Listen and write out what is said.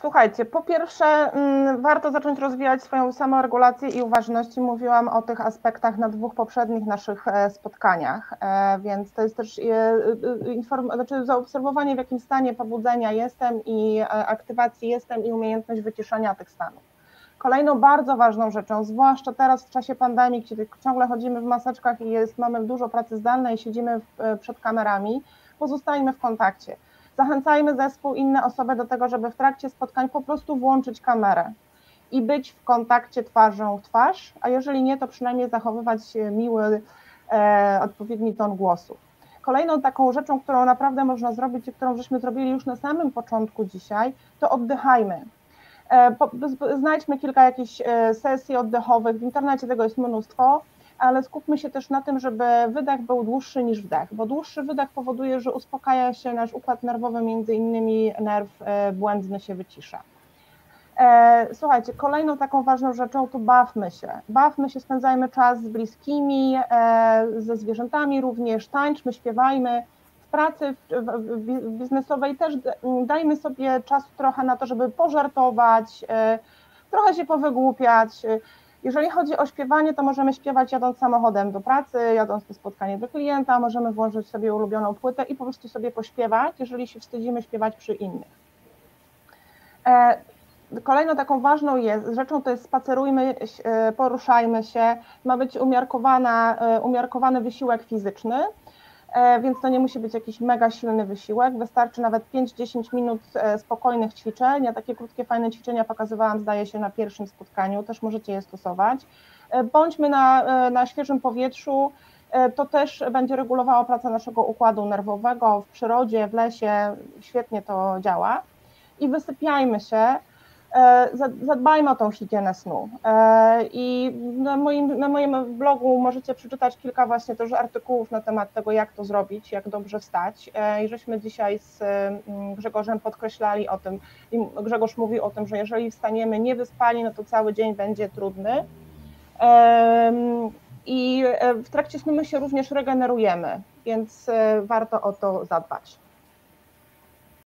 Słuchajcie, po pierwsze mm, warto zacząć rozwijać swoją samoregulację i uważność. Mówiłam o tych aspektach na dwóch poprzednich naszych e, spotkaniach, e, więc to jest też inform- znaczy zaobserwowanie w jakim stanie pobudzenia jestem i aktywacji jestem i umiejętność wyciszenia tych stanów. Kolejną bardzo ważną rzeczą, zwłaszcza teraz w czasie pandemii, kiedy ciągle chodzimy w maseczkach i jest, mamy dużo pracy zdalnej siedzimy przed kamerami, pozostajmy w kontakcie Zachęcajmy zespół, inne osoby do tego, żeby w trakcie spotkań po prostu włączyć kamerę i być w kontakcie twarzą w twarz, a jeżeli nie, to przynajmniej zachowywać miły, e, odpowiedni ton głosu. Kolejną taką rzeczą, którą naprawdę można zrobić i którą żeśmy zrobili już na samym początku dzisiaj, to oddychajmy. E, znajdźmy kilka jakichś e, sesji oddechowych, w internecie tego jest mnóstwo ale skupmy się też na tym, żeby wydech był dłuższy niż wdech, bo dłuższy wydech powoduje, że uspokaja się nasz układ nerwowy, między innymi nerw e, błędny się wycisza. E, słuchajcie, kolejną taką ważną rzeczą to bawmy się. Bawmy się, spędzajmy czas z bliskimi, e, ze zwierzętami również, tańczmy, śpiewajmy. W pracy biznesowej też dajmy sobie czas trochę na to, żeby pożartować, trochę się powygłupiać. Jeżeli chodzi o śpiewanie, to możemy śpiewać jadąc samochodem do pracy, jadąc na spotkanie do klienta, możemy włączyć sobie ulubioną płytę i po prostu sobie pośpiewać, jeżeli się wstydzimy śpiewać przy innych. E, kolejną taką ważną jest, rzeczą to jest spacerujmy, e, poruszajmy się, ma być umiarkowana, e, umiarkowany wysiłek fizyczny, więc to nie musi być jakiś mega silny wysiłek, wystarczy nawet 5-10 minut e, spokojnych ćwiczeń. Ja takie krótkie, fajne ćwiczenia pokazywałam, zdaje się, na pierwszym spotkaniu, też możecie je stosować. E, bądźmy na, na świeżym powietrzu, to też będzie regulowało pracę naszego układu nerwowego w przyrodzie, w lesie, świetnie to działa. I wysypiajmy się, E, zadbajmy o tą higienę snu. E, I na moim, na moim blogu możecie przeczytać kilka właśnie też artykułów na temat tego, jak to zrobić, jak dobrze wstać. E, I żeśmy dzisiaj z mm, Grzegorzem podkreślali o tym, i Grzegorz mówił o tym, że jeżeli wstaniemy niewyspani, no to cały dzień będzie trudny. I w trakcie snu my się również regenerujemy, więc warto o to zadbać.